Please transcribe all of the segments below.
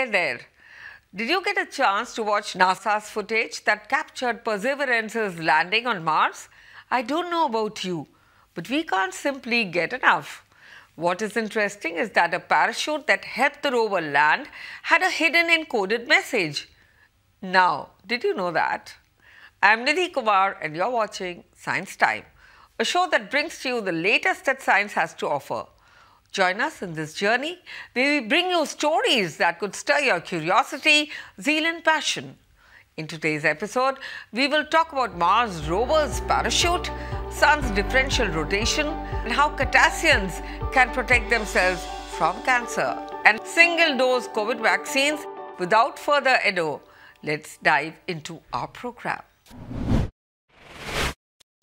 Hey there. Did you get a chance to watch NASA's footage that captured Perseverance's landing on Mars? I don't know about you, but we can't simply get enough. What is interesting is that a parachute that helped the rover land had a hidden encoded message. Now, did you know that? I'm Nidhi Kumar and you're watching Science Time, a show that brings to you the latest that science has to offer. Join us in this journey where we bring you stories that could stir your curiosity, zeal, and passion. In today's episode, we will talk about Mars rover's parachute, Sun's differential rotation, and how cetaceans can protect themselves from cancer, and single dose COVID vaccines. Without further ado, let's dive into our program.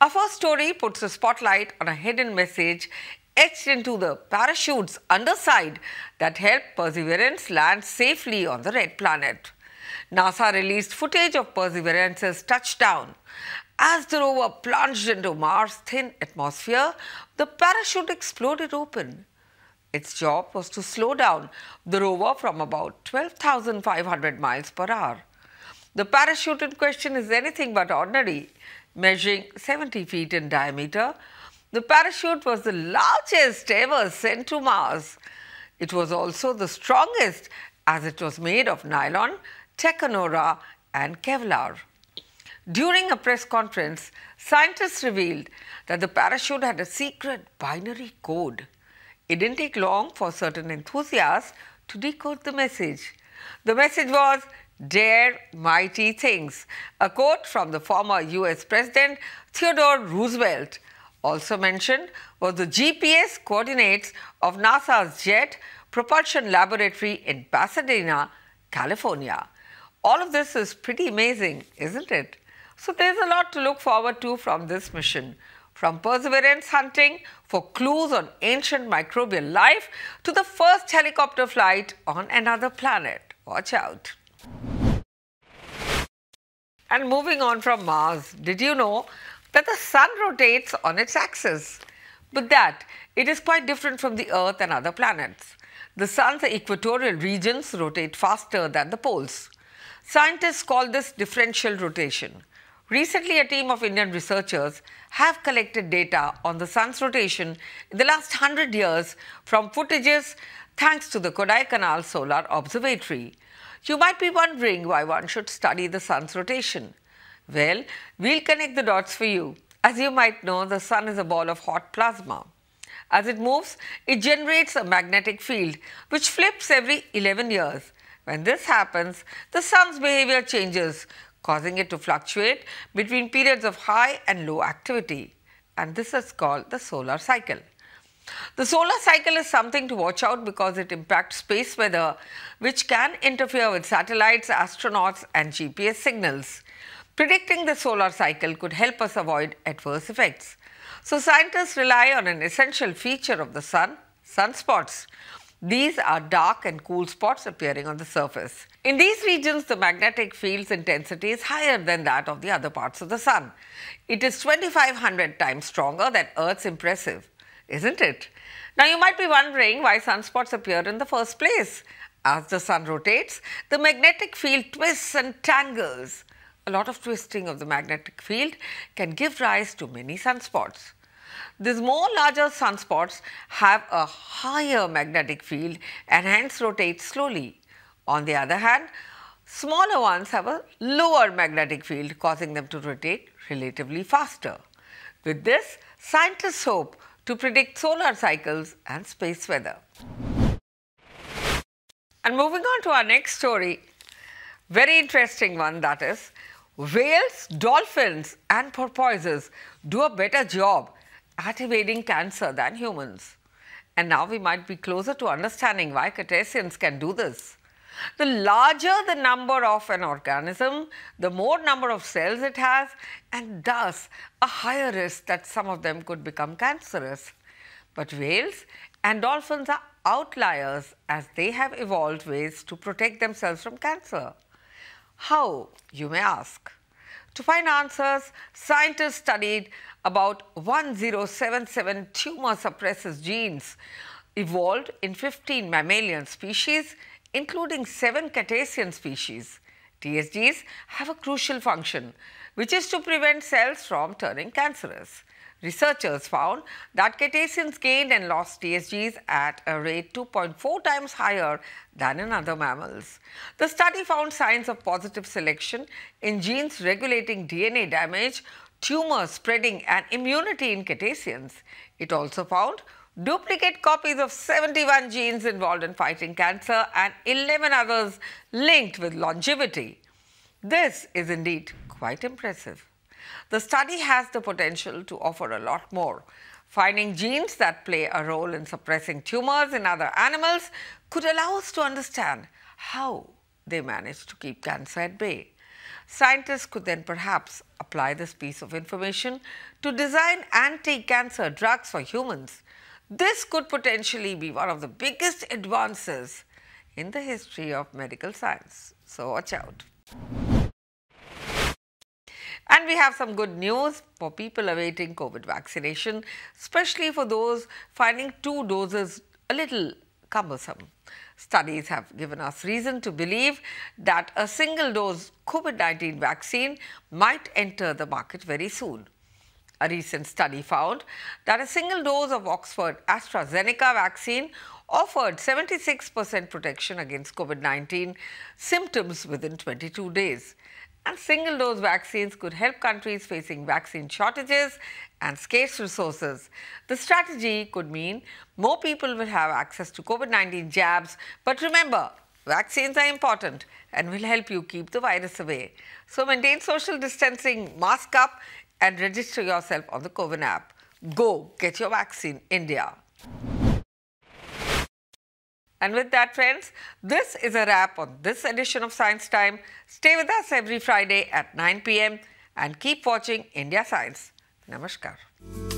Our first story puts a spotlight on a hidden message etched into the parachute's underside that helped Perseverance land safely on the red planet. NASA released footage of Perseverance's touchdown. As the rover plunged into Mars' thin atmosphere, the parachute exploded open. Its job was to slow down the rover from about 12,500 miles per hour. The parachute in question is anything but ordinary, measuring 70 feet in diameter the parachute was the largest ever sent to Mars. It was also the strongest as it was made of nylon, Technora and Kevlar. During a press conference, scientists revealed that the parachute had a secret binary code. It didn't take long for certain enthusiasts to decode the message. The message was Dare Mighty Things, a quote from the former US President Theodore Roosevelt also mentioned was the GPS coordinates of NASA's Jet Propulsion Laboratory in Pasadena, California. All of this is pretty amazing, isn't it? So there's a lot to look forward to from this mission. From perseverance hunting for clues on ancient microbial life to the first helicopter flight on another planet. Watch out. And moving on from Mars, did you know that the sun rotates on its axis, but that it is quite different from the Earth and other planets. The sun's equatorial regions rotate faster than the poles. Scientists call this differential rotation. Recently, a team of Indian researchers have collected data on the sun's rotation in the last 100 years from footages thanks to the Kodaikanal Solar Observatory. You might be wondering why one should study the sun's rotation. Well, we'll connect the dots for you. As you might know, the sun is a ball of hot plasma. As it moves, it generates a magnetic field which flips every 11 years. When this happens, the sun's behavior changes, causing it to fluctuate between periods of high and low activity. And this is called the solar cycle. The solar cycle is something to watch out because it impacts space weather, which can interfere with satellites, astronauts, and GPS signals. Predicting the solar cycle could help us avoid adverse effects. So scientists rely on an essential feature of the sun, sunspots. These are dark and cool spots appearing on the surface. In these regions, the magnetic field's intensity is higher than that of the other parts of the sun. It is 2500 times stronger than Earth's impressive, isn't it? Now you might be wondering why sunspots appear in the first place. As the sun rotates, the magnetic field twists and tangles a lot of twisting of the magnetic field can give rise to many sunspots. These more larger sunspots have a higher magnetic field and hence rotate slowly. On the other hand, smaller ones have a lower magnetic field causing them to rotate relatively faster. With this, scientists hope to predict solar cycles and space weather. And moving on to our next story, very interesting one that is, Whales, dolphins and porpoises do a better job at evading cancer than humans. And now we might be closer to understanding why cetaceans can do this. The larger the number of an organism, the more number of cells it has and thus a higher risk that some of them could become cancerous. But whales and dolphins are outliers as they have evolved ways to protect themselves from cancer. How, you may ask? To find answers, scientists studied about 1077 tumor suppressor genes evolved in 15 mammalian species, including seven cetacean species. TSGs have a crucial function, which is to prevent cells from turning cancerous. Researchers found that cetaceans gained and lost TSGs at a rate 2.4 times higher than in other mammals. The study found signs of positive selection in genes regulating DNA damage, tumor spreading and immunity in cetaceans. It also found duplicate copies of 71 genes involved in fighting cancer and 11 others linked with longevity. This is indeed quite impressive. The study has the potential to offer a lot more. Finding genes that play a role in suppressing tumors in other animals could allow us to understand how they manage to keep cancer at bay. Scientists could then perhaps apply this piece of information to design anti-cancer drugs for humans. This could potentially be one of the biggest advances in the history of medical science. So watch out. And we have some good news for people awaiting COVID vaccination, especially for those finding two doses a little cumbersome. Studies have given us reason to believe that a single dose COVID-19 vaccine might enter the market very soon. A recent study found that a single dose of Oxford AstraZeneca vaccine offered 76% protection against COVID-19 symptoms within 22 days and single dose vaccines could help countries facing vaccine shortages and scarce resources. The strategy could mean more people will have access to COVID-19 jabs, but remember, vaccines are important and will help you keep the virus away. So maintain social distancing, mask up and register yourself on the CoWIN app. Go get your vaccine, India. And with that, friends, this is a wrap on this edition of Science Time. Stay with us every Friday at 9 p.m. and keep watching India Science. Namaskar.